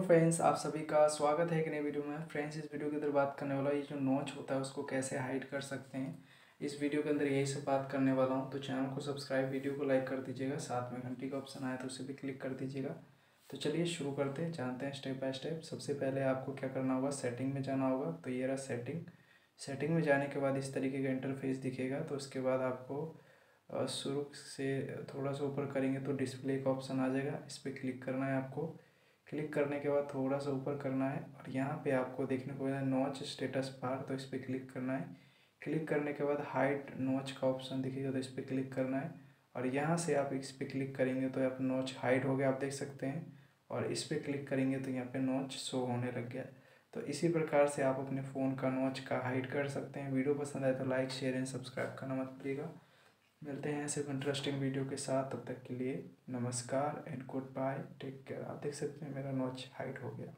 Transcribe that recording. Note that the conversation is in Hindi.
फ्रेंड्स आप सभी का स्वागत है एक नई वीडियो में। फ्रेंड्स इस वीडियो के अंदर बात करने वाला ये जो नोच होता है, उसको कैसे हाइड कर सकते हैं, इस वीडियो के अंदर यही सब बात करने वाला हूँ। तो चैनल को सब्सक्राइब वीडियो को लाइक कर दीजिएगा। साथ में घंटी का ऑप्शन आया तो उसे भी क्लिक कर दीजिएगा। तो चलिए शुरू करते हैं, जानते हैं स्टेप बाय स्टेप सबसे पहले आपको क्या करना होगा? सेटिंग में जाना होगा। तो ये रहा सेटिंग सेटिंग में जाने के बाद इस तरीके का इंटरफेस दिखेगा। तो उसके बाद आपको शुरू से थोड़ा सा ऊपर करेंगे तो डिस्प्ले का ऑप्शन आ जाएगा। इस पर क्लिक करना है आपको। क्लिक करने के बाद थोड़ा सा ऊपर करना है और यहाँ पे आपको देखने को मिला नॉच स्टेटस बार तो इस पर क्लिक करना है। क्लिक करने के बाद हाइट नॉच का ऑप्शन दिखेगा तो इस पर क्लिक करना है। और यहाँ से आप इस पर क्लिक करेंगे तो आप पर नॉच हाइट हो गया, आप देख सकते हैं। और इस पर क्लिक करेंगे तो यहाँ पे नॉच शो होने लग गया। तो इसी प्रकार से आप अपने फ़ोन का नॉच का हाइट कर सकते हैं। वीडियो पसंद आए तो लाइक, शेयर एंड सब्सक्राइब करना मत भूलिएगा। मिलते हैं ऐसे इंटरेस्टिंग वीडियो के साथ। तब तक के लिए नमस्कार and goodbye take care आप देख सकते हैं मेरा नॉच हाइट हो गया।